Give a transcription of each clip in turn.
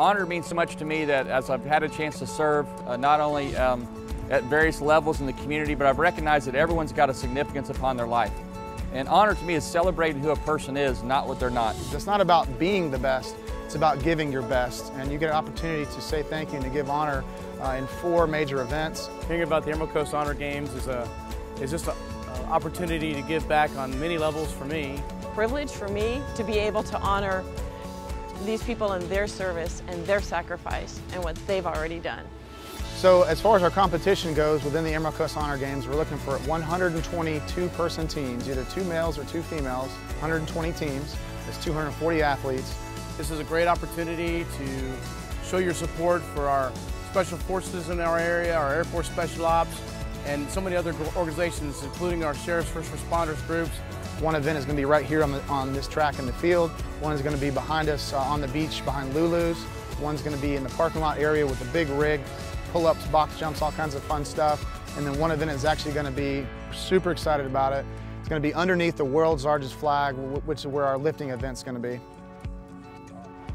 Honor means so much to me that as I've had a chance to serve, uh, not only um, at various levels in the community, but I've recognized that everyone's got a significance upon their life. And honor to me is celebrating who a person is, not what they're not. It's not about being the best, it's about giving your best. And you get an opportunity to say thank you and to give honor uh, in four major events. Hearing about the Emerald Coast Honor Games is, a, is just an opportunity to give back on many levels for me. Privilege for me to be able to honor these people and their service and their sacrifice and what they've already done. So as far as our competition goes within the Emerald Coast Honor Games, we're looking for 122 person teams, either two males or two females, 120 teams. There's 240 athletes. This is a great opportunity to show your support for our special forces in our area, our Air Force Special Ops, and so many other organizations, including our Sheriff's First Responders groups. One event is going to be right here on, the, on this track in the field. One is going to be behind us uh, on the beach behind Lulu's. One's going to be in the parking lot area with a big rig pull-ups, box jumps, all kinds of fun stuff. And then one event is actually going to be super excited about it. It's going to be underneath the world's largest flag, which is where our lifting event's going to be.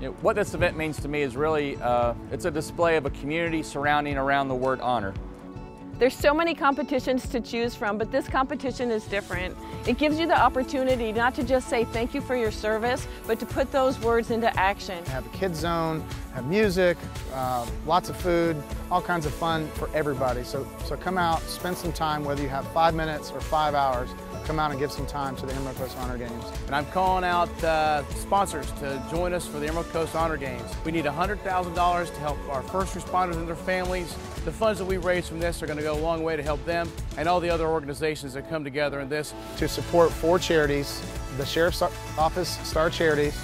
You know, what this event means to me is really, uh, it's a display of a community surrounding around the word honor. There's so many competitions to choose from, but this competition is different. It gives you the opportunity not to just say thank you for your service, but to put those words into action. Have a kids zone, have music, uh, lots of food, all kinds of fun for everybody. So, so come out, spend some time, whether you have five minutes or five hours, come out and give some time to the Emerald Coast Honor Games. And I'm calling out uh, sponsors to join us for the Emerald Coast Honor Games. We need $100,000 to help our first responders and their families. The funds that we raise from this are going to go a long way to help them and all the other organizations that come together in this. To support four charities, the Sheriff's Office Star Charities,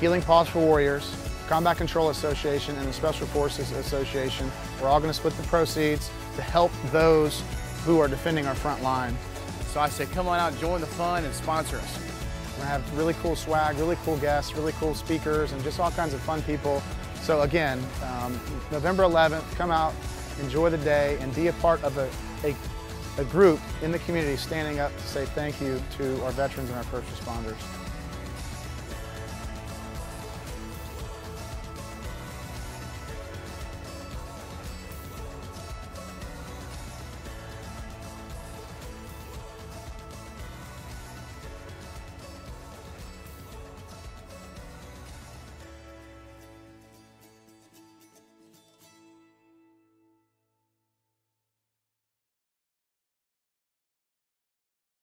Healing Paws for Warriors, Combat Control Association, and the Special Forces Association. We're all going to split the proceeds to help those who are defending our front line. So I say, come on out, join the fun, and sponsor us. We're have really cool swag, really cool guests, really cool speakers, and just all kinds of fun people. So again, um, November 11th, come out, enjoy the day, and be a part of a, a, a group in the community standing up to say thank you to our veterans and our first responders.